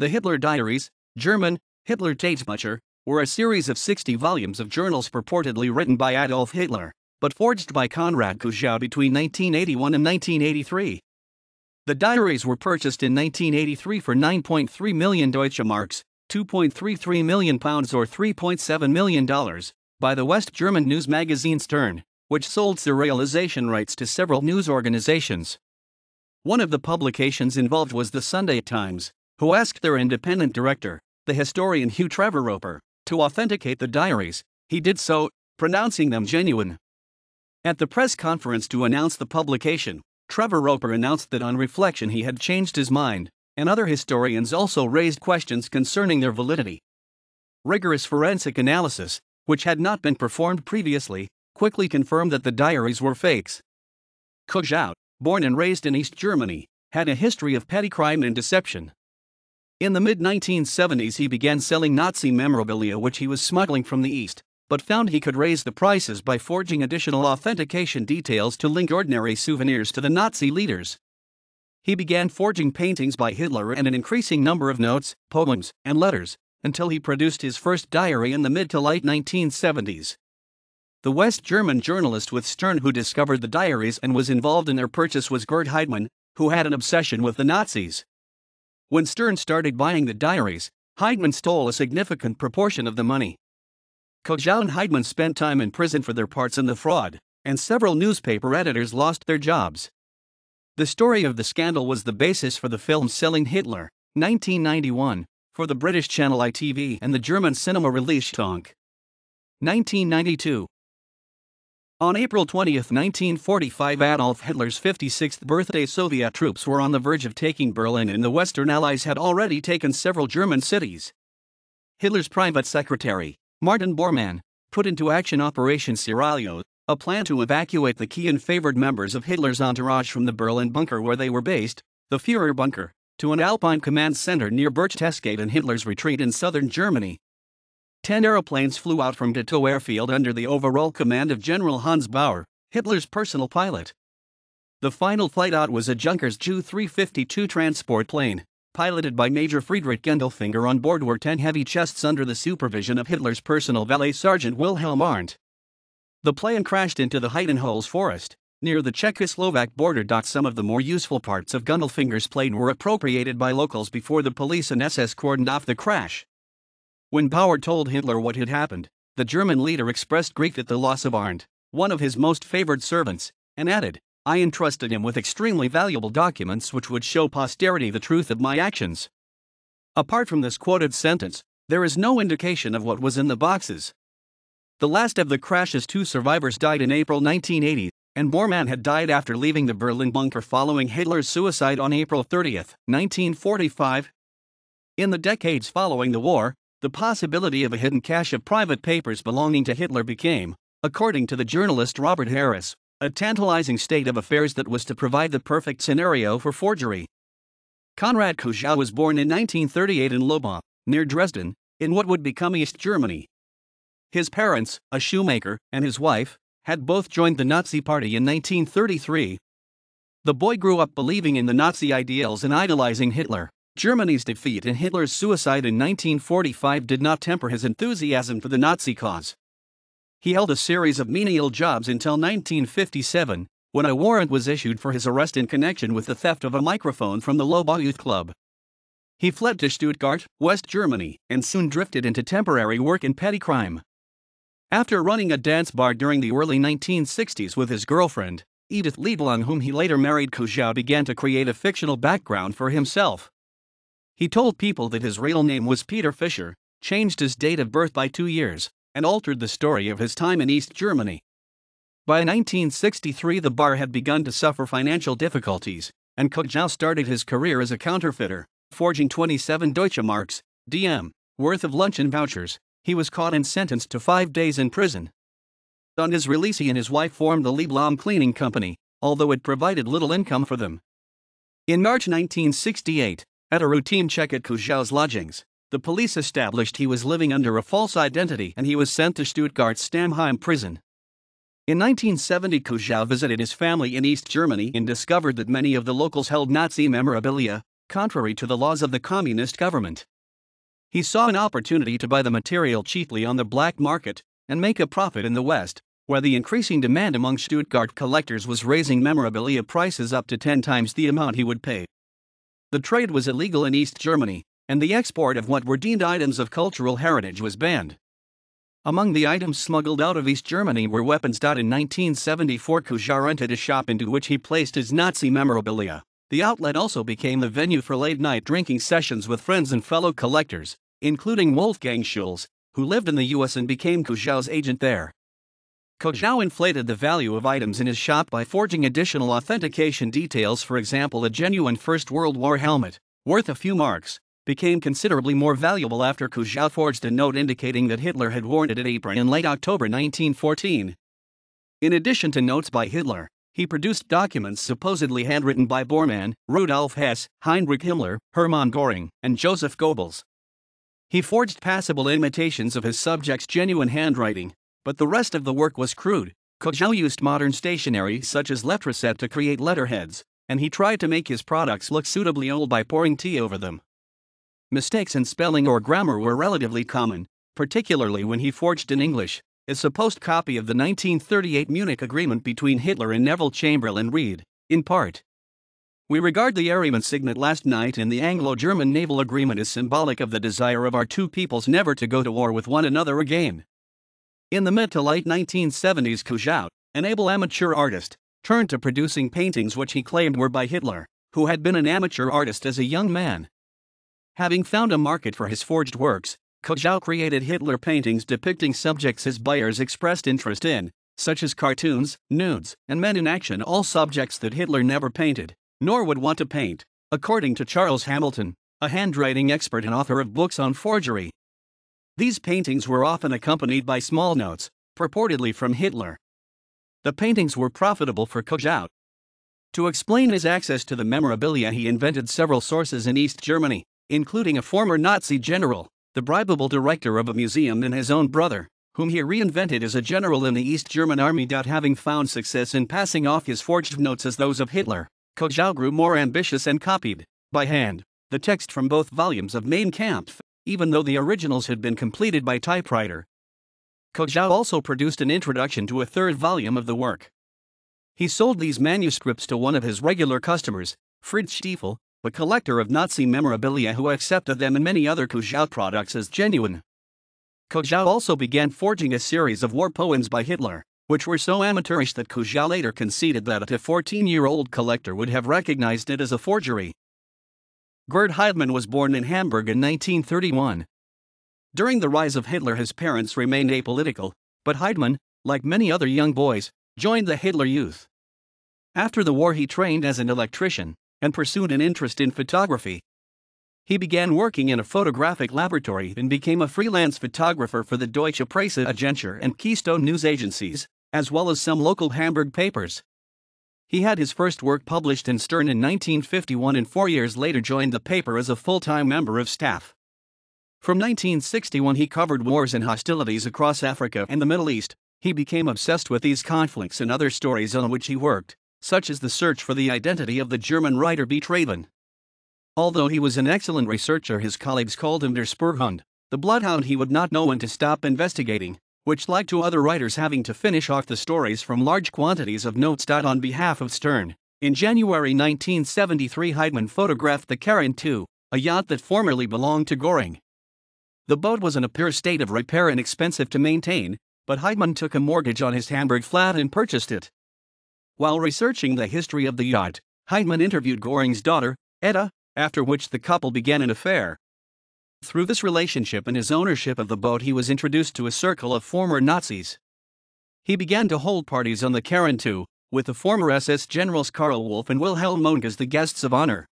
The Hitler Diaries, German, Hitler Tagebücher, were a series of 60 volumes of journals purportedly written by Adolf Hitler, but forged by Konrad Kujau between 1981 and 1983. The diaries were purchased in 1983 for 9.3 million Deutsche Marks, 2.33 million pounds or $3.7 million, by the West German news magazine Stern, which sold serialization rights to several news organizations. One of the publications involved was the Sunday Times, who asked their independent director, the historian Hugh Trevor Roper, to authenticate the diaries. He did so, pronouncing them genuine. At the press conference to announce the publication, Trevor Roper announced that on reflection he had changed his mind, and other historians also raised questions concerning their validity. Rigorous forensic analysis, which had not been performed previously, quickly confirmed that the diaries were fakes. Kujau, born and raised in East Germany, had a history of petty crime and deception. In the mid 1970s, he began selling Nazi memorabilia which he was smuggling from the East, but found he could raise the prices by forging additional authentication details to link ordinary souvenirs to the Nazi leaders. He began forging paintings by Hitler and an increasing number of notes, poems, and letters, until he produced his first diary in the mid to late 1970s. The West German journalist with Stern who discovered the diaries and was involved in their purchase was Gerd Heidemann, who had an obsession with the Nazis. When Stern started buying the diaries, Heidemann stole a significant proportion of the money. Kujau and Heidemann spent time in prison for their parts in the fraud, and several newspaper editors lost their jobs. The story of the scandal was the basis for the film Selling Hitler, 1991, for the British channel ITV and the German cinema release Schtonk. 1992. On April 20, 1945, Adolf Hitler's 56th birthday, Soviet troops were on the verge of taking Berlin, and the Western Allies had already taken several German cities. Hitler's private secretary, Martin Bormann, put into action Operation Seraglio, a plan to evacuate the key and favored members of Hitler's entourage from the Berlin bunker where they were based, the Führer bunker, to an Alpine command center near Berchtesgaden in Hitler's retreat in southern Germany. Ten aeroplanes flew out from Ditto Airfield under the overall command of General Hans Baur, Hitler's personal pilot. The final flight out was a Junkers Ju 352 transport plane, piloted by Major Friedrich Gundlfinger. On board were ten heavy chests under the supervision of Hitler's personal valet Sergeant Wilhelm Arndt. The plane crashed into the Heidenholz forest, near the Czechoslovak border. Some of the more useful parts of Gundlfinger's plane were appropriated by locals before the police and SS cordoned off the crash. When Baur told Hitler what had happened, the German leader expressed grief at the loss of Arndt, one of his most favored servants, and added, I entrusted him with extremely valuable documents which would show posterity the truth of my actions. Apart from this quoted sentence, there is no indication of what was in the boxes. The last of the crash's two survivors died in April 1980, and Bormann had died after leaving the Berlin bunker following Hitler's suicide on April 30, 1945. In the decades following the war, the possibility of a hidden cache of private papers belonging to Hitler became, according to the journalist Robert Harris, a tantalizing state of affairs that was to provide the perfect scenario for forgery. Konrad Kujau was born in 1938 in Lobau, near Dresden, in what would become East Germany. His parents, a shoemaker, and his wife, had both joined the Nazi Party in 1933. The boy grew up believing in the Nazi ideals and idolizing Hitler. Germany's defeat and Hitler's suicide in 1945 did not temper his enthusiasm for the Nazi cause. He held a series of menial jobs until 1957, when a warrant was issued for his arrest in connection with the theft of a microphone from the Lobau Youth Club. He fled to Stuttgart, West Germany, and soon drifted into temporary work in petty crime. After running a dance bar during the early 1960s with his girlfriend, Edith Lieblang, whom he later married, Kujau began to create a fictional background for himself. He told people that his real name was Peter Fischer, changed his date of birth by two years, and altered the story of his time in East Germany. By 1963, the bar had begun to suffer financial difficulties, and Kujau started his career as a counterfeiter, forging 27 Deutsche Marks, DM, worth of luncheon vouchers. He was caught and sentenced to five days in prison. On his release, he and his wife formed the Lieblang Cleaning Company, although it provided little income for them. In March 1968, at a routine check at Kujau's lodgings, the police established he was living under a false identity and he was sent to Stuttgart's Stammheim prison. In 1970, Kujau visited his family in East Germany and discovered that many of the locals held Nazi memorabilia, contrary to the laws of the communist government. He saw an opportunity to buy the material cheaply on the black market and make a profit in the West, where the increasing demand among Stuttgart collectors was raising memorabilia prices up to 10 times the amount he would pay. The trade was illegal in East Germany, and the export of what were deemed items of cultural heritage was banned. Among the items smuggled out of East Germany were weapons. In 1974, Kujau rented a shop into which he placed his Nazi memorabilia. The outlet also became the venue for late night drinking sessions with friends and fellow collectors, including Wolfgang Schulz, who lived in the US and became Kujau's agent there. Kujau inflated the value of items in his shop by forging additional authentication details. For example, a genuine First World War helmet, worth a few marks, became considerably more valuable after Kujau forged a note indicating that Hitler had worn it at Ypres in late October 1914. In addition to notes by Hitler, he produced documents supposedly handwritten by Bormann, Rudolf Hess, Heinrich Himmler, Hermann Göring, and Joseph Goebbels. He forged passable imitations of his subjects' genuine handwriting, but the rest of the work was crude. Kujau used modern stationery such as letraset to create letterheads, and he tried to make his products look suitably old by pouring tea over them. Mistakes in spelling or grammar were relatively common, particularly when he forged in English, a supposed copy of the 1938 Munich Agreement between Hitler and Neville Chamberlain read, in part. We regard the Ariman signet last night in the Anglo German naval agreement as symbolic of the desire of our two peoples never to go to war with one another again. In the mid to late 1970s, Kujau, an able amateur artist, turned to producing paintings which he claimed were by Hitler, who had been an amateur artist as a young man. Having found a market for his forged works, Kujau created Hitler paintings depicting subjects his buyers expressed interest in, such as cartoons, nudes, and men in action, all subjects that Hitler never painted, nor would want to paint, according to Charles Hamilton, a handwriting expert and author of books on forgery. These paintings were often accompanied by small notes, purportedly from Hitler. The paintings were profitable for Kujau. To explain his access to the memorabilia, he invented several sources in East Germany, including a former Nazi general, the bribable director of a museum, and his own brother, whom he reinvented as a general in the East German army. Having found success in passing off his forged notes as those of Hitler, Kujau grew more ambitious and copied, by hand, the text from both volumes of Mein Kampf even though the originals had been completed by typewriter. Kujau also produced an introduction to a third volume of the work. He sold these manuscripts to one of his regular customers, Fritz Stiefel, a collector of Nazi memorabilia who accepted them and many other Kujau products as genuine. Kujau also began forging a series of war poems by Hitler, which were so amateurish that Kujau later conceded that a 14 year old collector would have recognized it as a forgery. Gerd Heidemann was born in Hamburg in 1931. During the rise of Hitler, his parents remained apolitical, but Heidemann, like many other young boys, joined the Hitler Youth. After the war, he trained as an electrician and pursued an interest in photography. He began working in a photographic laboratory and became a freelance photographer for the Deutsche Presse Agentur and Keystone news agencies, as well as some local Hamburg papers. He had his first work published in Stern in 1951 and four years later joined the paper as a full time member of staff. From 1961, he covered wars and hostilities across Africa and the Middle East. He became obsessed with these conflicts and other stories on which he worked, such as the search for the identity of the German writer B. Traven. Although he was an excellent researcher, his colleagues called him der Spurhund, the bloodhound he would not know when to stop investigating which led to other writers having to finish off the stories from large quantities of notes. On behalf of Stern, in January 1973, Heidemann photographed the Carin II, a yacht that formerly belonged to Goring. The boat was in a poor state of repair and expensive to maintain, but Heidemann took a mortgage on his Hamburg flat and purchased it. While researching the history of the yacht, Heidemann interviewed Goring's daughter, Edda, after which the couple began an affair. Through this relationship and his ownership of the boat, he was introduced to a circle of former Nazis. He began to hold parties on the Carin II, with the former SS generals Karl Wolff and Wilhelm Mohnke as the guests of honor.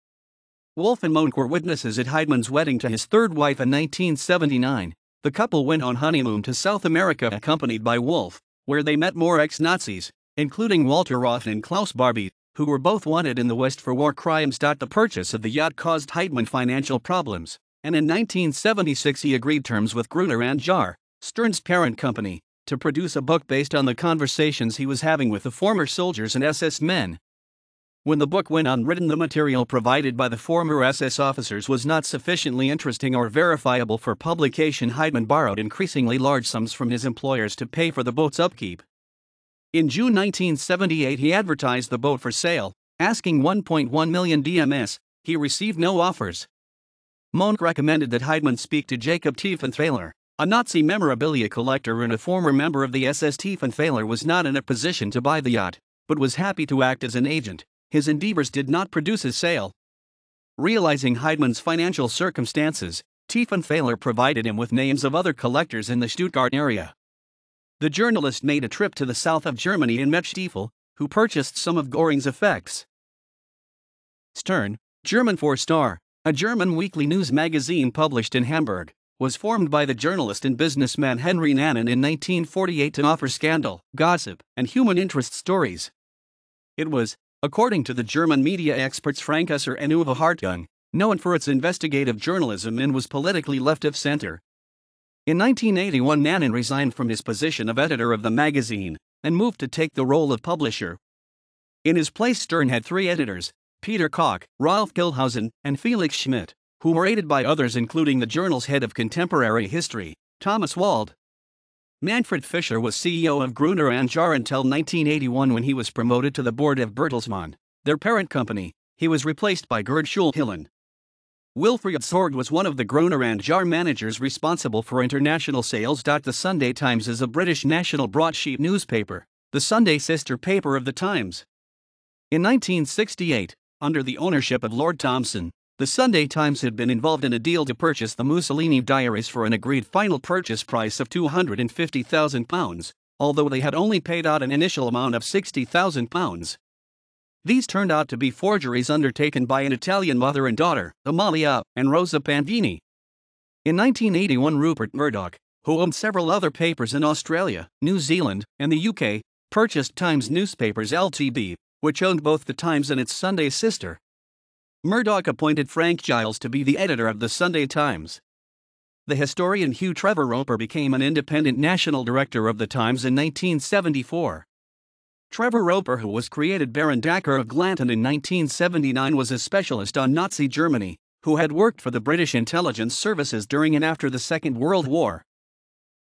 Wolff and Mohnke were witnesses at Heidemann's wedding to his third wife in 1979. The couple went on honeymoon to South America accompanied by Wolff, where they met more ex Nazis, including Walter Rauff and Klaus Barbie, who were both wanted in the West for war crimes. The purchase of the yacht caused Heidemann financial problems and in 1976 he agreed terms with Gruner and Jahr, Stern's parent company, to produce a book based on the conversations he was having with the former soldiers and SS men. When the book went unwritten, the material provided by the former SS officers was not sufficiently interesting or verifiable for publication. Heidemann borrowed increasingly large sums from his employers to pay for the boat's upkeep. In June 1978, he advertised the boat for sale, asking 1.1 million DMS. He received no offers. Mohnke recommended that Heidemann speak to Jacob Tiefenthaler, a Nazi memorabilia collector and a former member of the SS. Tiefenthaler was not in a position to buy the yacht, but was happy to act as an agent his endeavors did not produce a sale. Realizing Heidemann's financial circumstances, Tiefenthaler provided him with names of other collectors in the Stuttgart area. The journalist made a trip to the south of Germany and met Stiefel, who purchased some of Göring's effects. Stern, German Four Star, a German weekly news magazine published in Hamburg, was formed by the journalist and businessman Henri Nannen in 1948 to offer scandal, gossip, and human interest stories. It was, According to the German media experts Frank Esser and Uwe Hartung, known for its investigative journalism and was politically left of center. In 1981, Nannen resigned from his position of editor of the magazine and moved to take the role of publisher. In his place, Stern had three editors Peter Koch, Rolf Gillhausen, and Felix Schmidt, who were aided by others, including the journal's head of contemporary history, Thomas Wald. Manfred Fischer was CEO of Gruner and Jahr until 1981 when he was promoted to the board of Bertelsmann, their parent company. He was replaced by Gerd Schulte-Hillen. Wilfried Sorg was one of the Gruner and Jahr managers responsible for international sales. The Sunday Times is a British national broadsheet newspaper, the Sunday sister paper of the Times. In 1968, under the ownership of Lord Thomson, the Sunday Times had been involved in a deal to purchase the Mussolini diaries for an agreed final purchase price of £250,000, although they had only paid out an initial amount of £60,000. These turned out to be forgeries undertaken by an Italian mother and daughter, Amalia and Rosa Panvini. In 1981, Rupert Murdoch, who owned several other papers in Australia, New Zealand, and the UK, purchased Times Newspapers Ltd., which owned both the Times and its Sunday sister, Murdoch appointed Frank Giles to be the editor of the Sunday Times. The historian Hugh Trevor Roper became an independent national director of the Times in 1974. Trevor Roper, who was created Baron Dacre of Glanton in 1979, was a specialist on Nazi Germany, who had worked for the British intelligence services during and after the Second World War.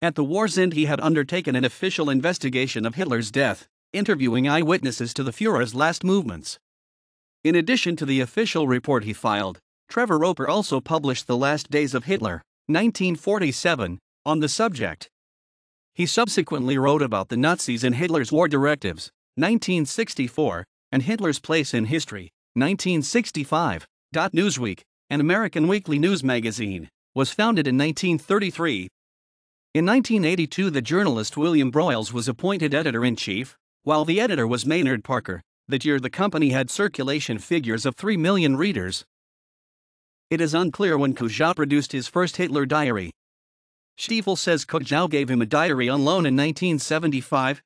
At the war's end, he had undertaken an official investigation of Hitler's death, interviewing eyewitnesses to the Fuhrer's last movements. In addition to the official report he filed, Trevor Roper also published The Last Days of Hitler, 1947, on the subject. He subsequently wrote about the Nazis and Hitler's war directives, 1964, and Hitler's place in history, 1965. Newsweek, an American weekly news magazine, was founded in 1933. In 1982, the journalist William Broyles was appointed editor in chief, while the editor was Maynard Parker. That year, the company had circulation figures of 3 million readers. It is unclear when Kujau produced his first Hitler diary. Stiefel says Kujau gave him a diary on loan in 1975.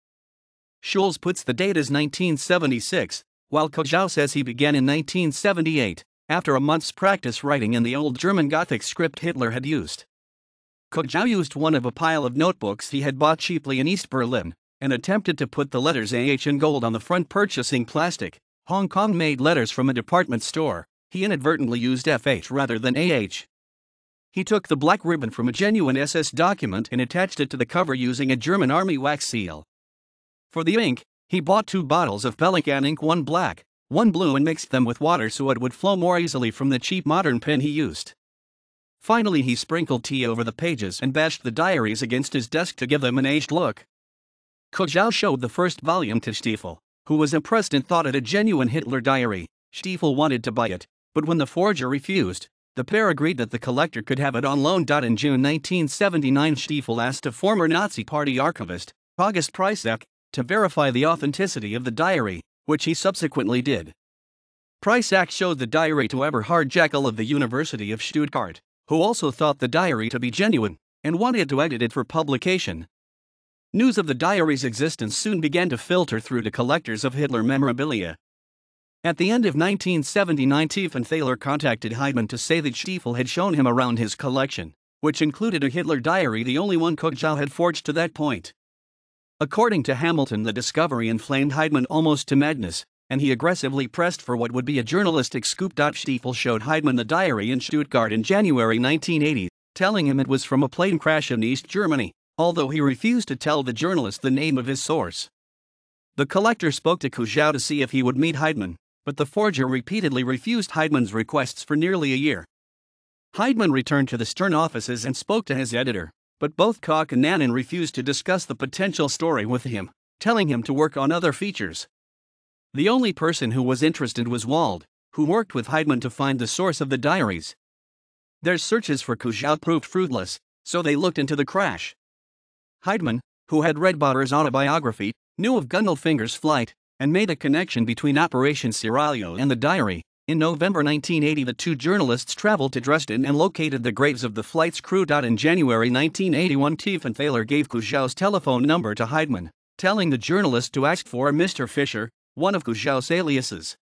Schulz puts the date as 1976, while Kujau says he began in 1978, after a month's practice writing in the old German Gothic script Hitler had used. Kujau used one of a pile of notebooks he had bought cheaply in East Berlin, and attempted to put the letters AH in gold on the front purchasing plastic. Hong Kong made letters from a department store. He inadvertently used FH rather than AH. He took the black ribbon from a genuine SS document and attached it to the cover using a German army wax seal. For the ink, he bought two bottles of Pelikan ink, one black, one blue, and mixed them with water so it would flow more easily from the cheap modern pen he used. Finally, he sprinkled tea over the pages and bashed the diaries against his desk to give them an aged look. Kujau showed the first volume to Stiefel, who was impressed and thought it a genuine Hitler diary. Stiefel wanted to buy it, but when the forger refused, the pair agreed that the collector could have it on loan. In June 1979, Stiefel asked a former Nazi Party archivist, August Priesack, to verify the authenticity of the diary, which he subsequently did. Priesack showed the diary to Eberhard Jäckel of the University of Stuttgart, who also thought the diary to be genuine and wanted to edit it for publication. News of the diary's existence soon began to filter through to collectors of Hitler memorabilia. At the end of 1979, Tiefenthaler contacted Heidemann to say that Stiefel had shown him around his collection, which included a Hitler diary, the only one Kujau had forged to that point. According to Hamilton, the discovery inflamed Heidemann almost to madness. and he aggressively pressed for what would be a journalistic scoop. Stiefel showed Heidemann the diary in Stuttgart in January 1980, telling him it was from a plane crash in East Germany, although he refused to tell the journalist the name of his source. The collector spoke to Kujau to see if he would meet Heidemann, but the forger repeatedly refused Heidemann's requests for nearly a year. Heidemann returned to the Stern offices and spoke to his editor, but both Koch and Nannen refused to discuss the potential story with him, telling him to work on other features. The only person who was interested was Wald, who worked with Heidemann to find the source of the diaries. Their searches for Kujau proved fruitless, so they looked into the crash. Heidemann, who had read Baur's autobiography, knew of Gundlfinger's flight, and made a connection between Operation Seraglio and the diary. In November 1980, the two journalists traveled to Dresden and located the graves of the flight's crew. In January 1981, Tiefenthaler gave Kujau's telephone number to Heidemann, telling the journalist to ask for Mr. Fischer, one of Kujau's aliases.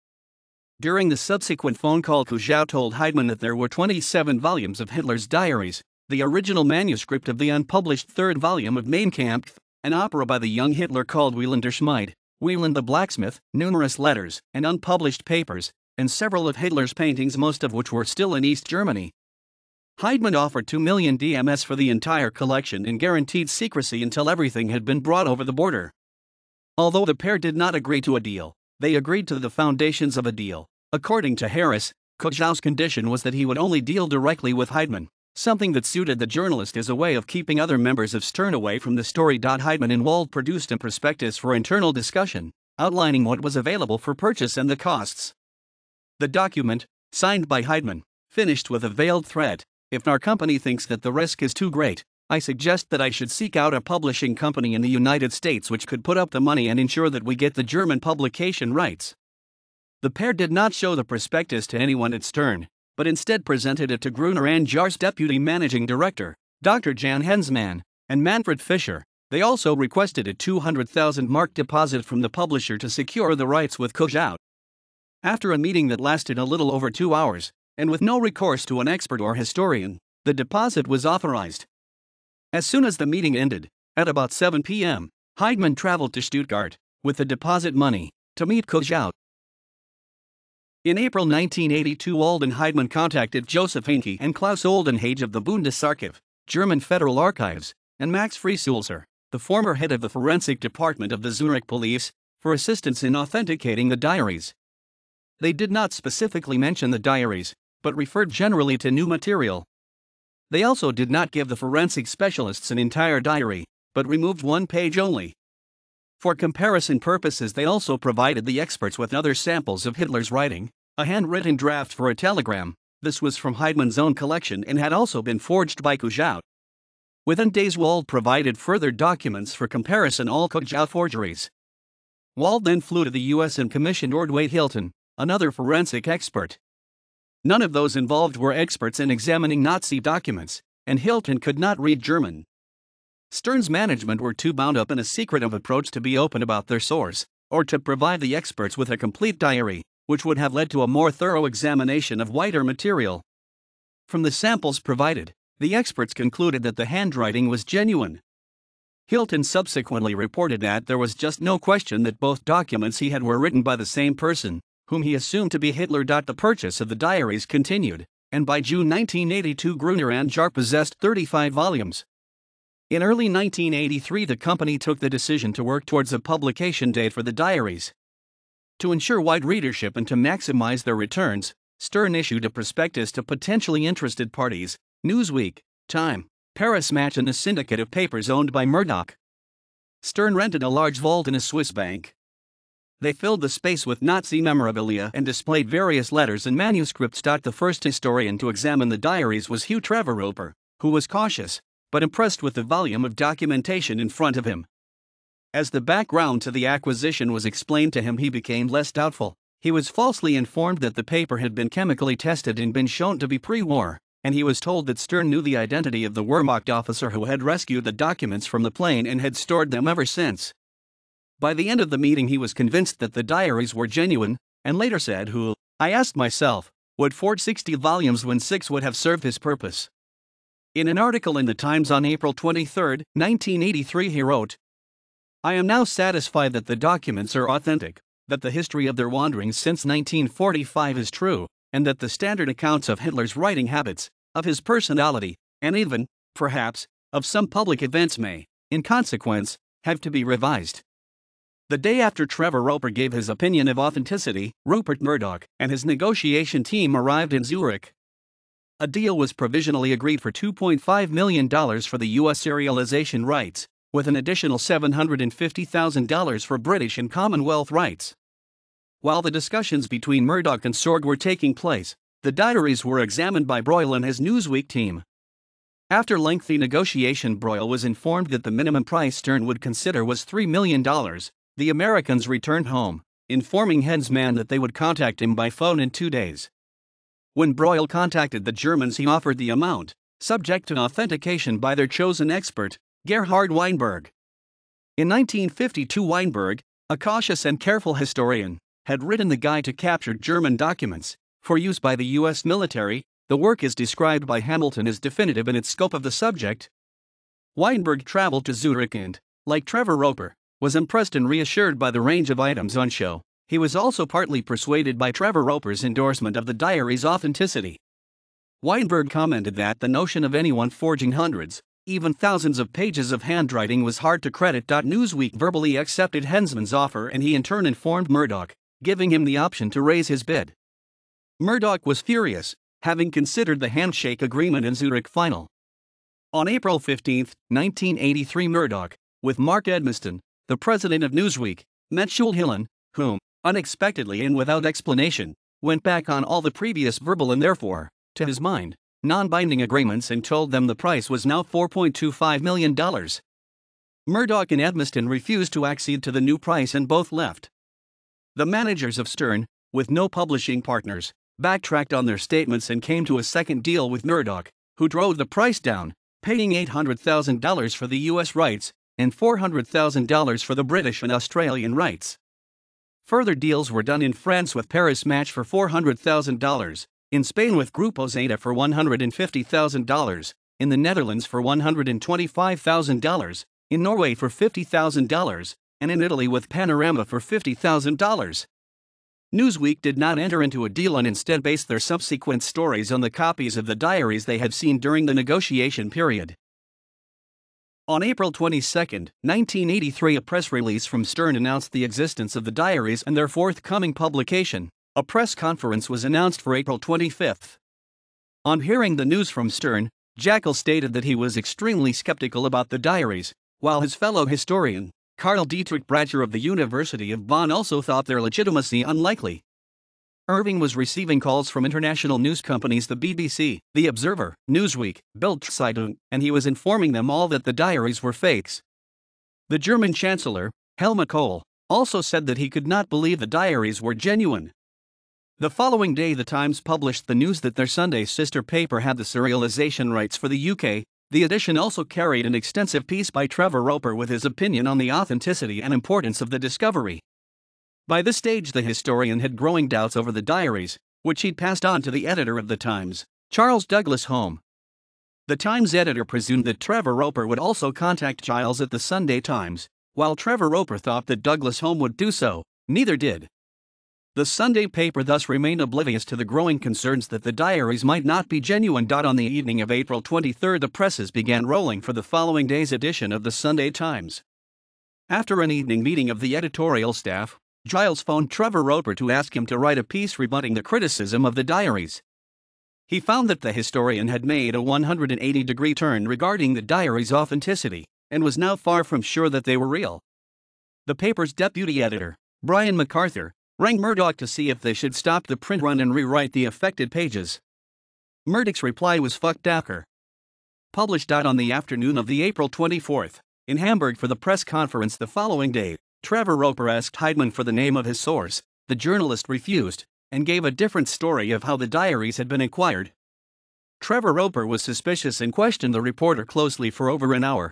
During the subsequent phone call, Kujau told Heidemann that there were 27 volumes of Hitler's diaries, the original manuscript of the unpublished third volume of Mein Kampf, an opera by the young Hitler called Wieland der Schmied, Wieland the blacksmith, numerous letters and unpublished papers, and several of Hitler's paintings, most of which were still in East Germany. Heidemann offered 2 million DMS for the entire collection and guaranteed secrecy until everything had been brought over the border. Although the pair did not agree to a deal, they agreed to the foundations of a deal. According to Harris, Kujau's condition was that he would only deal directly with Heidemann something that suited the journalist as a way of keeping other members of Stern away from the story. Heidemann and Wald produced a prospectus for internal discussion, outlining what was available for purchase and the costs. The document, signed by Heidemann, finished with a veiled threat If our company thinks that the risk is too great, I suggest that I should seek out a publishing company in the United States which could put up the money and ensure that we get the German publication rights. The pair did not show the prospectus to anyone at Stern, but instead presented it to Gruner and Jahr's deputy managing director, Dr. Jan Hensmann, and Manfred Fischer. They also requested a 200,000 mark deposit from the publisher to secure the rights with Kujau. After a meeting that lasted a little over two hours, and with no recourse to an expert or historian, the deposit was authorized. As soon as the meeting ended, at about 7 p.m., Heidemann traveled to Stuttgart with the deposit money to meet Kujau. In April 1982, Alden Heidemann contacted Joseph Henke and Klaus Oldenhage of the Bundesarchiv, German Federal Archives, and Max Frei-Sulzer, the former head of the forensic department of the Zurich police, for assistance in authenticating the diaries. They did not specifically mention the diaries, but referred generally to new material. They also did not give the forensic specialists an entire diary, but removed one page only. For comparison purposes, they also provided the experts with other samples of Hitler's writing, a handwritten draft for a telegram. This was from Heidemann's own collection and had also been forged by Kujau. Within days, Wald provided further documents for comparison all Kujau forgeries. Wald then flew to the US and commissioned Ordway Hilton, another forensic expert. None of those involved were experts in examining Nazi documents, and Hilton could not read German. Stern's management were too bound up in a secretive approach to be open about their source, or to provide the experts with a complete diary which would have led to a more thorough examination of whiter material. From the samples provided, the experts concluded that the handwriting was genuine. Hilton subsequently reported that there was just no question that both documents he had were written by the same person, whom he assumed to be Hitler. The purchase of the diaries continued, and by June 1982, Gruner and Jahr possessed 35 volumes. In early 1983, the company took the decision to work towards a publication date for the diaries. To ensure wide readership and to maximize their returns, Stern issued a prospectus to potentially interested parties Newsweek, Time, Paris Match, and a syndicate of papers owned by Murdoch. Stern rented a large vault in a Swiss bank. They filled the space with Nazi memorabilia and displayed various letters and manuscripts. The first historian to examine the diaries was Hugh Trevor Roper, who was cautious, but impressed with the volume of documentation in front of him. As the background to the acquisition was explained to him, he became less doubtful. He was falsely informed that the paper had been chemically tested and been shown to be pre war, and he was told that Stern knew the identity of the Wehrmacht officer who had rescued the documents from the plane and had stored them ever since. By the end of the meeting, he was convinced that the diaries were genuine, and later said, Who, I asked myself, would forge 60 volumes when six would have served his purpose? In an article in the Times on April 23, 1983, he wrote, I am now satisfied that the documents are authentic. that the history of their wanderings since 1945 is true, and that the standard accounts of Hitler's writing habits, of his personality, and even, perhaps, of some public events may, in consequence, have to be revised. The day after Trevor Roper gave his opinion of authenticity, Rupert Murdoch and his negotiation team arrived in Zurich. A deal was provisionally agreed for $2.5 million for the U.S. serialization rights, with an additional $750,000 for British and Commonwealth rights. While the discussions between Murdoch and Sorg were taking place, the diaries were examined by Broyle and his Newsweek team. After lengthy negotiation, Broyle was informed that the minimum price Stern would consider was $3 million. The Americans returned home, informing Hensmann that they would contact him by phone in two days. When Broyle contacted the Germans, he offered the amount, subject to authentication by their chosen expert, Gerhard Weinberg. In 1952, Weinberg, a cautious and careful historian, had written the guide to captured German documents for use by the U.S. military. The work is described by Hamilton as definitive in its scope of the subject. Weinberg traveled to Zurich and, like Trevor Roper, was impressed and reassured by the range of items on show. He was also partly persuaded by Trevor Roper's endorsement of the diary's authenticity. Weinberg commented that the notion of anyone forging hundreds, even thousands of pages of handwriting was hard to credit. Newsweek verbally accepted Hensmann's offer and he in turn informed Murdoch, giving him the option to raise his bid. Murdoch was furious, having considered the handshake agreement in Zurich final. On April 15, 1983, Murdoch, with Mark Edmiston, the president of Newsweek, met Schulte-Hillen, whom, unexpectedly and without explanation, went back on all the previous verbal and therefore, to his mind, non binding agreements and told them the price was now $4.25 million. Murdoch and Edmiston refused to accede to the new price and both left. The managers of Stern, with no publishing partners, backtracked on their statements and came to a second deal with Murdoch, who drove the price down, paying $800,000 for the U.S. rights and $400,000 for the British and Australian rights. Further deals were done in France with Paris Match for $400,000, in Spain with Grupo Zeta for $150,000, in the Netherlands for $125,000, in Norway for $50,000, and in Italy with Panorama for $50,000. Newsweek did not enter into a deal and instead based their subsequent stories on the copies of the diaries they had seen during the negotiation period. On April 22, 1983, a press release from Stern announced the existence of the diaries and their forthcoming publication. A press conference was announced for April 25. On hearing the news from Stern, Jäckel stated that he was extremely skeptical about the diaries, while his fellow historian, Karl Dietrich Bracher of the University of Bonn also thought their legitimacy unlikely. Irving was receiving calls from international news companies the BBC, The Observer, Newsweek, Bildzeitung, and he was informing them all that the diaries were fakes. The German Chancellor, Helmut Kohl, also said that he could not believe the diaries were genuine. The following day, The Times published the news that their Sunday sister paper had the serialization rights for the UK, the edition also carried an extensive piece by Trevor Roper with his opinion on the authenticity and importance of the discovery. By this stage, the historian had growing doubts over the diaries, which he'd passed on to the editor of the Times, Charles Douglas Home. The Times editor presumed that Trevor Roper would also contact Giles at the Sunday Times, while Trevor Roper thought that Douglas Home would do so, neither did. The Sunday paper thus remained oblivious to the growing concerns that the diaries might not be genuine. On the evening of April 23, the presses began rolling for the following day's edition of the Sunday Times. After an evening meeting of the editorial staff, Giles phoned Trevor Roper to ask him to write a piece rebutting the criticism of the diaries. He found that the historian had made a 180 degree turn regarding the diaries' authenticity and was now far from sure that they were real. The paper's deputy editor, Brian MacArthur, rang Murdoch to see if they should stop the print run and rewrite the affected pages. Murdoch's reply was fuck Dacre. Published on the afternoon of the April 24th, in Hamburg for the press conference the following day, Trevor Roper asked Heidemann for the name of his source. The journalist refused, and gave a different story of how the diaries had been acquired. Trevor Roper was suspicious and questioned the reporter closely for over an hour.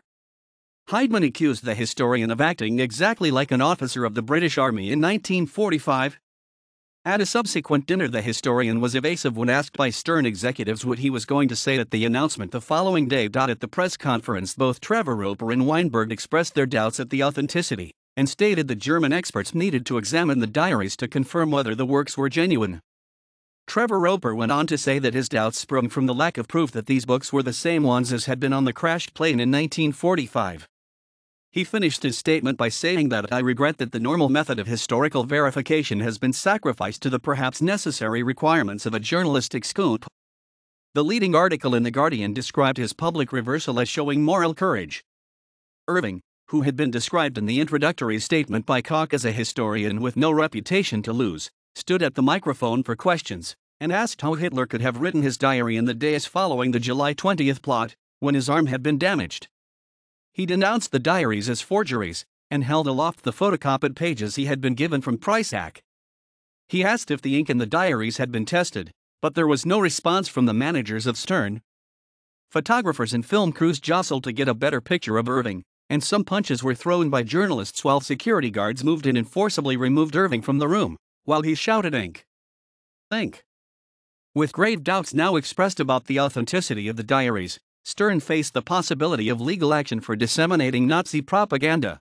Heidemann accused the historian of acting exactly like an officer of the British Army in 1945. At a subsequent dinner, the historian was evasive when asked by Stern executives what he was going to say at the announcement the following day. At the press conference, both Trevor Roper and Weinberg expressed their doubts at the authenticity and stated that German experts needed to examine the diaries to confirm whether the works were genuine. Trevor Roper went on to say that his doubts sprung from the lack of proof that these books were the same ones as had been on the crashed plane in 1945. He finished his statement by saying that I regret that the normal method of historical verification has been sacrificed to the perhaps necessary requirements of a journalistic scoop. The leading article in The Guardian described his public reversal as showing moral courage. Irving, who had been described in the introductory statement by Koch as a historian with no reputation to lose, stood at the microphone for questions and asked how Hitler could have written his diary in the days following the July 20th plot, when his arm had been damaged. He denounced the diaries as forgeries and held aloft the photocopied pages he had been given from Priesack. He asked if the ink in the diaries had been tested, but there was no response from the managers of Stern. Photographers and film crews jostled to get a better picture of Irving, and some punches were thrown by journalists while security guards moved in and forcibly removed Irving from the room, while he shouted ink. Ink. With grave doubts now expressed about the authenticity of the diaries, Stern faced the possibility of legal action for disseminating Nazi propaganda.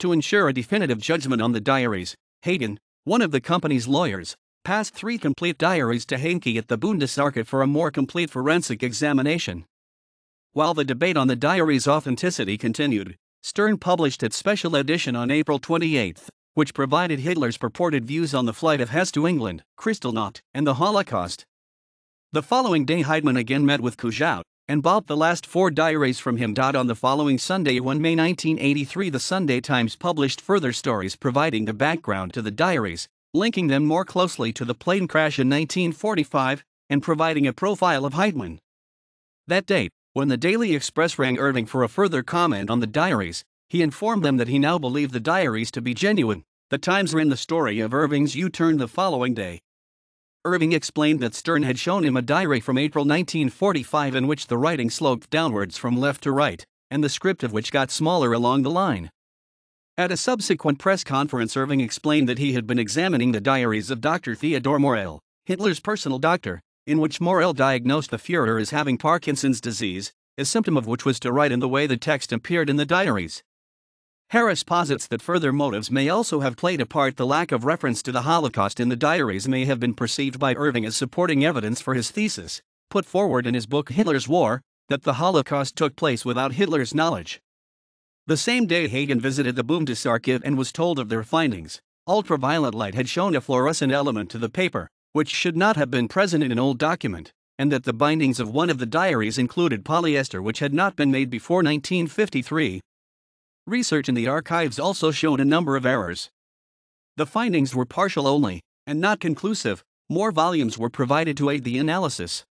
To ensure a definitive judgment on the diaries, Hagen, one of the company's lawyers, passed three complete diaries to Henke at the Bundesarchiv for a more complete forensic examination. While the debate on the diary's authenticity continued, Stern published its special edition on April 28, which provided Hitler's purported views on the flight of Hess to England, Kristallnacht, and the Holocaust. The following day, Heidemann again met with Kujau, and bought the last four diaries from him. On the following Sunday, 1 May 1983, the Sunday Times published further stories providing the background to the diaries, linking them more closely to the plane crash in 1945, and providing a profile of Heidemann. That date, when the Daily Express rang Irving for a further comment on the diaries, he informed them that he now believed the diaries to be genuine. The Times ran the story of Irving's U turn the following day. Irving explained that Stern had shown him a diary from April 1945 in which the writing sloped downwards from left to right, and the script of which got smaller along the line. At a subsequent press conference, Irving explained that he had been examining the diaries of Dr. Theodor Morell, Hitler's personal doctor, in which Morell diagnosed the Fuhrer as having Parkinson's disease, a symptom of which was to write in the way the text appeared in the diaries. Harris posits that further motives may also have played a part. The lack of reference to the Holocaust in the diaries may have been perceived by Irving as supporting evidence for his thesis, put forward in his book Hitler's War, that the Holocaust took place without Hitler's knowledge. The same day Hagen visited the Bundesarchiv and was told of their findings. Ultraviolet light had shown a fluorescent element to the paper, which should not have been present in an old document, and that the bindings of one of the diaries included polyester which had not been made before 1953, Research in the archives also showed a number of errors. The findings were partial only, and not conclusive, more volumes were provided to aid the analysis.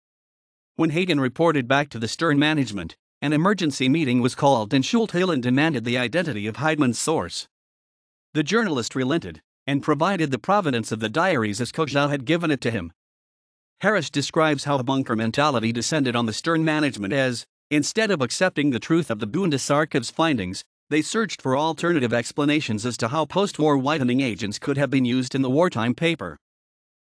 When Hagen reported back to the Stern management, an emergency meeting was called and Schulte-Hillen demanded the identity of Heidemann's source. The journalist relented and provided the provenance of the diaries as Kujau had given it to him. Harris describes how a bunker mentality descended on the Stern management as, instead of accepting the truth of the Bundesarchiv's findings, they searched for alternative explanations as to how post war whitening agents could have been used in the wartime paper.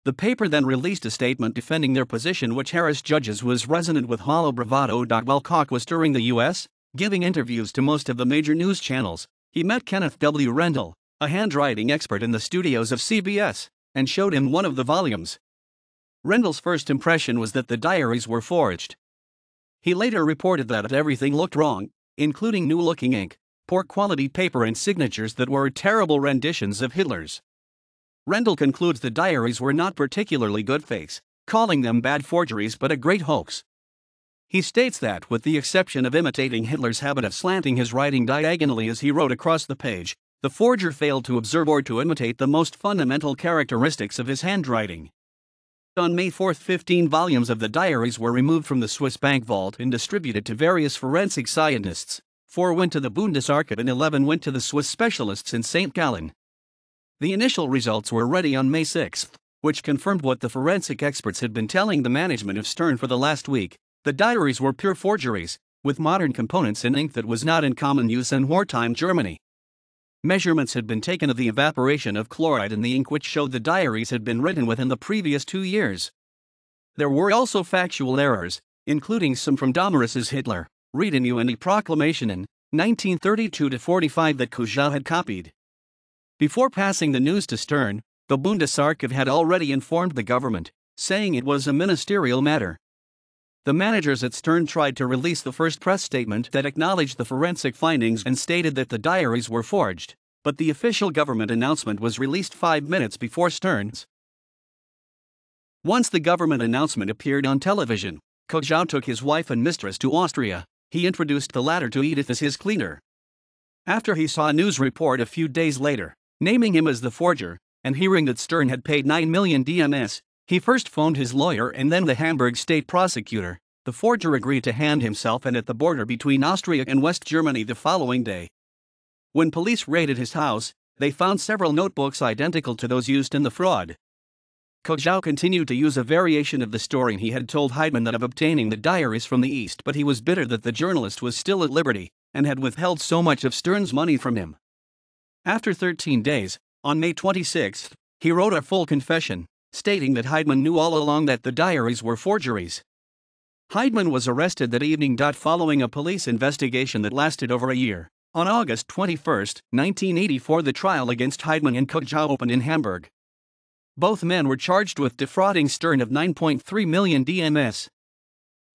The paper then released a statement defending their position, which Harris judges was resonant with hollow bravado. While Koch was touring the U.S., giving interviews to most of the major news channels, he met Kenneth W. Rendell, a handwriting expert in the studios of CBS, and showed him one of the volumes. Rendell's first impression was that the diaries were forged. He later reported that everything looked wrong, including new looking ink, poor quality paper and signatures that were terrible renditions of Hitler's. Rendell concludes the diaries were not particularly good fakes, calling them bad forgeries but a great hoax. He states that, with the exception of imitating Hitler's habit of slanting his writing diagonally as he wrote across the page, the forger failed to observe or to imitate the most fundamental characteristics of his handwriting. On May 4, 15 volumes of the diaries were removed from the Swiss bank vault and distributed to various forensic scientists. Four went to the Bundesarchiv and 11 went to the Swiss specialists in St. Gallen. The initial results were ready on May 6, which confirmed what the forensic experts had been telling the management of Stern for the last week. The diaries were pure forgeries, with modern components in ink that was not in common use in wartime Germany. Measurements had been taken of the evaporation of chloride in the ink, which showed the diaries had been written within the previous two years. There were also factual errors, including some from Domarus's Hitler. Read in UND Proclamation in 1932 45 that Kujau had copied. Before passing the news to Stern, the Bundesarchiv had already informed the government, saying it was a ministerial matter. The managers at Stern tried to release the first press statement that acknowledged the forensic findings and stated that the diaries were forged, but the official government announcement was released five minutes before Stern's. Once the government announcement appeared on television, Kujau took his wife and mistress to Austria. He introduced the latter to Edith as his cleaner. After he saw a news report a few days later, naming him as the forger, and hearing that Stern had paid 9 million DMS, he first phoned his lawyer and then the Hamburg state prosecutor. The forger agreed to hand himself and at the border between Austria and West Germany the following day. When police raided his house, they found several notebooks identical to those used in the fraud. Kujau continued to use a variation of the story he had told Heidemann that of obtaining the diaries from the East, but he was bitter that the journalist was still at liberty and had withheld so much of Stern's money from him. After 13 days, on May 26, he wrote a full confession, stating that Heidemann knew all along that the diaries were forgeries. Heidemann was arrested that evening. Following a police investigation that lasted over a year, on August 21, 1984, the trial against Heidemann and Kujau opened in Hamburg. Both men were charged with defrauding Stern of 9.3 million DMS.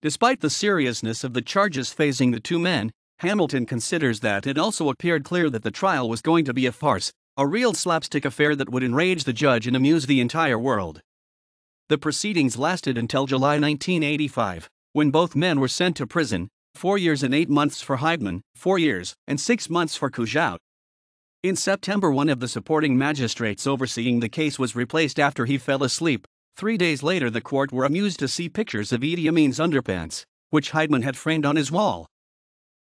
Despite the seriousness of the charges facing the two men, Hamilton considers that it also appeared clear that the trial was going to be a farce, a real slapstick affair that would enrage the judge and amuse the entire world. The proceedings lasted until July 1985, when both men were sent to prison four years and eight months for Heidemann, four years and six months for Kujau. In September, one of the supporting magistrates overseeing the case was replaced after he fell asleep. Three days later, the court were amused to see pictures of Idi Amin's underpants, which Heidemann had framed on his wall.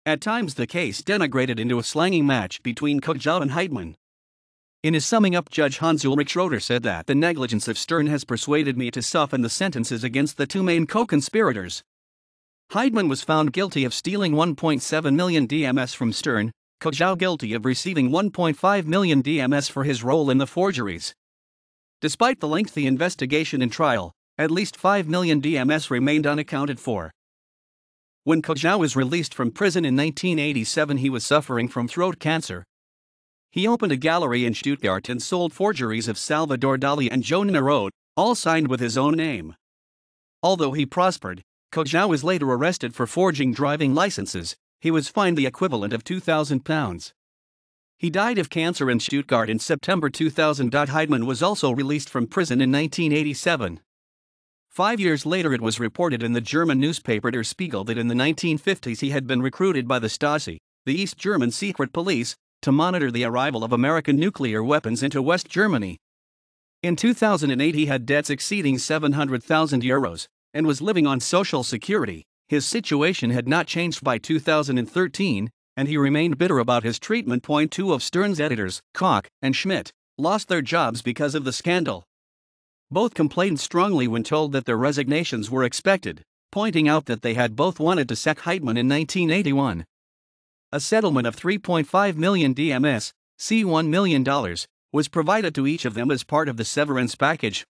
At times, the case denigrated into a slanging match between Kujau and Heidemann. In his summing up, Judge Hans Ulrich Schroeder said that the negligence of Stern has persuaded me to soften the sentences against the two main co conspirators. Heidemann was found guilty of stealing 1.7 million DMS from Stern, Kujau guilty of receiving 1.5 million DMS for his role in the forgeries. Despite the lengthy investigation and trial, at least 5 million DMS remained unaccounted for. When Kujau was released from prison in 1987, he was suffering from throat cancer, he opened a gallery in Stuttgart and sold forgeries of Salvador Dali and Joan Miró, all signed with his own name. Although he prospered, Kujau was later arrested for forging driving licenses. He was fined the equivalent of 2,000 pounds. He died of cancer in Stuttgart in September 2000. Heidemann was also released from prison in 1987. Five years later, it was reported in the German newspaper Der Spiegel that in the 1950s he had been recruited by the Stasi, the East German secret police, to monitor the arrival of American nuclear weapons into West Germany. In 2008, he had debts exceeding 700,000 euros and was living on Social Security. His situation had not changed by 2013, and he remained bitter about his treatment. Point two of Stern's editors, Koch and Schmidt, lost their jobs because of the scandal. Both complained strongly when told that their resignations were expected, pointing out that they had both wanted to sack Heidemann in 1981 a settlement of 3.5 million DMS, C$1 million, was provided to each of them as part of the severance package.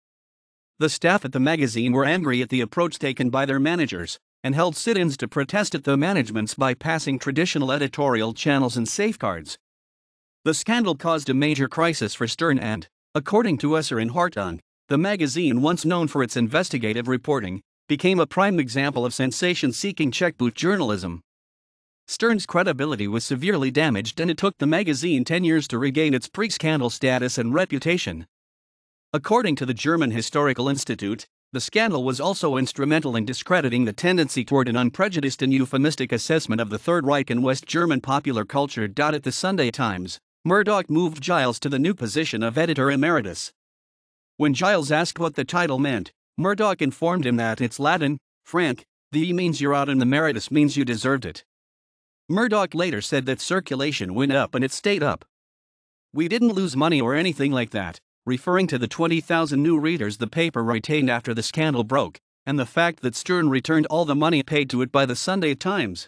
The staff at the magazine were angry at the approach taken by their managers and held sit ins to protest at the management's bypassing traditional editorial channels and safeguards. The scandal caused a major crisis for Stern and, according to Esser and Hartung, the magazine, once known for its investigative reporting, became a prime example of sensation seeking checkbook journalism. Stern's credibility was severely damaged and it took the magazine 10 years to regain its pre scandal status and reputation. According to the German Historical Institute, the scandal was also instrumental in discrediting the tendency toward an unprejudiced and euphemistic assessment of the Third Reich in West German popular culture. At the Sunday Times, Murdoch moved Giles to the new position of editor emeritus. When Giles asked what the title meant, Murdoch informed him that it's Latin, Frank, the E means you're out and the meritus means you deserved it. Murdoch later said that circulation went up and it stayed up. We didn't lose money or anything like that, referring to the 20,000 new readers the paper retained after the scandal broke, and the fact that Stern returned all the money paid to it by the Sunday Times.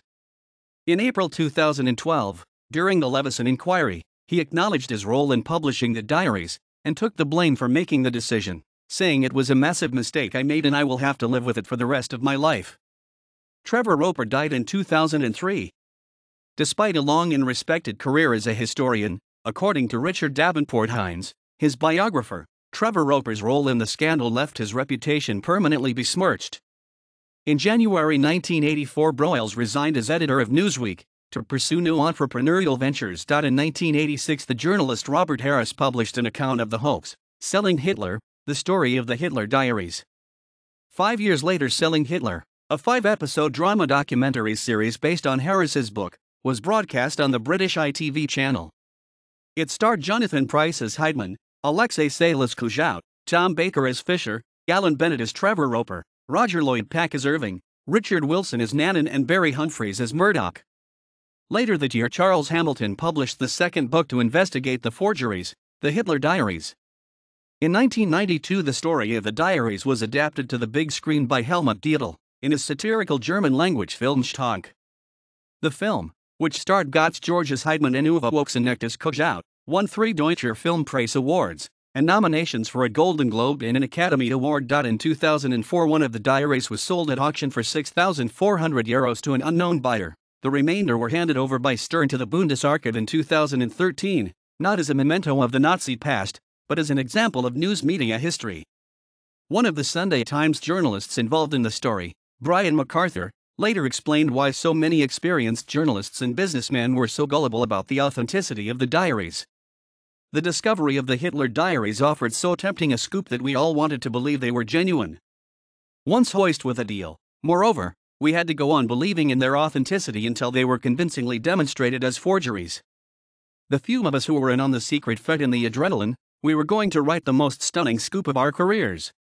In April 2012, during the Leveson inquiry, he acknowledged his role in publishing the diaries and took the blame for making the decision, saying it was a massive mistake I made and I will have to live with it for the rest of my life. Trevor Roper died in 2003, Despite a long and respected career as a historian, according to Richard Davenport Hines, his biographer, Trevor Roper's role in the scandal left his reputation permanently besmirched. In January 1984, Broyles resigned as editor of Newsweek to pursue new entrepreneurial ventures. In 1986, the journalist Robert Harris published an account of the hoax, Selling Hitler, the story of the Hitler Diaries. Five years later, Selling Hitler, a five episode drama documentary series based on Harris's book, was broadcast on the British ITV channel. It starred Jonathan Pryce as Heidemann, Alexei Sayle as Kujau, Tom Baker as Fisher, Alan Bennett as Trevor Roper, Roger Lloyd Pack as Irving, Richard Wilson as Nannen, and Barry Humphries as Murdoch. Later that year, Charles Hamilton published the second book to investigate the forgeries, The Hitler Diaries. In 1992, the story of the diaries was adapted to the big screen by Helmut Dietl in his satirical German language film Schtonk. The film, which starred Götz Georges Heidemann and Uwe Ochsenknecht as won three Deutscher Filmpreis awards and nominations for a Golden Globe and an Academy Award. In 2004, one of the diaries was sold at auction for 6,400 euros to an unknown buyer. The remainder were handed over by Stern to the Bundesarchiv in 2013, not as a memento of the Nazi past, but as an example of news media history. One of the Sunday Times journalists involved in the story, Brian MacArthur, later explained why so many experienced journalists and businessmen were so gullible about the authenticity of the diaries. The discovery of the Hitler diaries offered so tempting a scoop that we all wanted to believe they were genuine. Once hoist with a deal, moreover, we had to go on believing in their authenticity until they were convincingly demonstrated as forgeries. The few of us who were in on the secret fed in the adrenaline, we were going to write the most stunning scoop of our careers.